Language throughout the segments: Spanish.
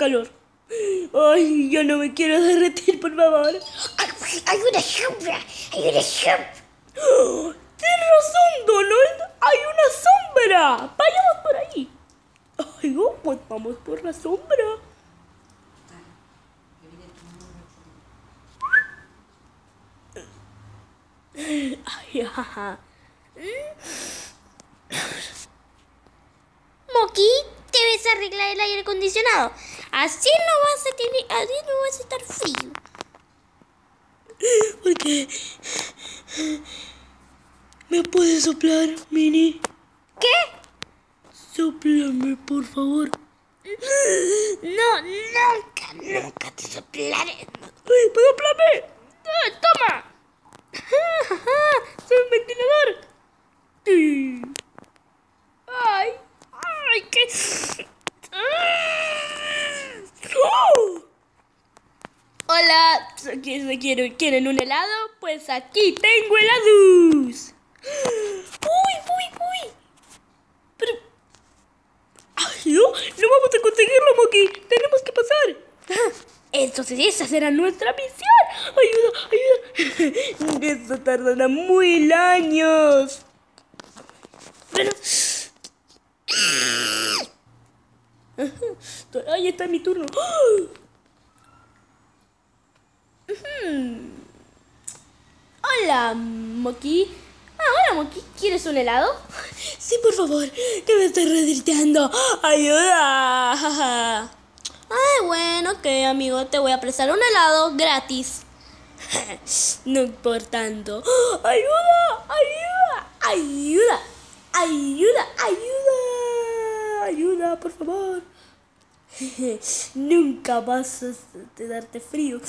calor. Ay, yo no me quiero derretir, por favor. Hay, una sombra, hay una sombra. Tienes razón, Donald. Hay una sombra. Vayamos por ahí. Ay, oh, pues vamos por la sombra. Ay, ajá. Moki, debes arreglar el aire acondicionado. Así no vas a tener, así no vas a estar frío. Porque me puedes soplar, Mini. ¿Qué? Sóplame, por favor. No, nunca, nunca te soplaré. ¡Ay, pues sóplame! ¡Eh, ¡Toma! ¡Soy un ventilador! Sí. ¡Ay! ¡Ay, qué! ¡Oh! ¿Quieren, quieren, ¿quieren un helado? Pues aquí tengo helados. ¡Uy, uy, uy! Pero... ¡Ay, no! ¡No vamos a conseguirlo, Moki! ¡Tenemos que pasar! Entonces esa será nuestra misión. ¡Ayuda, ayuda! Eso tardará mil años. Pero... Ahí está mi turno. Ujú. Hola, Moki. Ah, hola, Moki. ¿Quieres un helado? Sí, por favor, que me estoy redirteando. ¡Ayuda! Ay, bueno, ok, amigo. Te voy a prestar un helado gratis. No por tanto. ¡Ayuda! ¡Ayuda! ¡Ayuda! ¡Ayuda! ¡Ayuda! ¡Ayuda, por favor! Nunca vas a darte frío.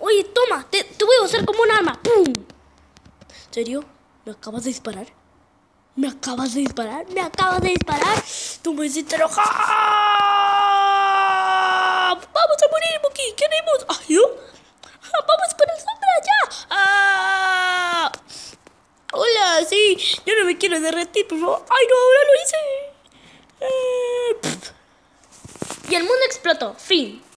Oye, toma, te, voy a usar como un arma. ¡Pum! ¿En serio? ¿Me acabas de disparar? ¿Me acabas de disparar? ¿Me acabas de disparar? ¡Tú me hiciste enojar! ¡Vamos a morir, Moki! ¿Qué haremos? ¡Ay, yo! Ah, ¡Vamos por el sombra ya! ¡Ah! ¡Hola! Sí, yo no me quiero derretir, por favor. ¡Ay, no! ¡Ahora lo hice! Eh, y el mundo explotó. Fin.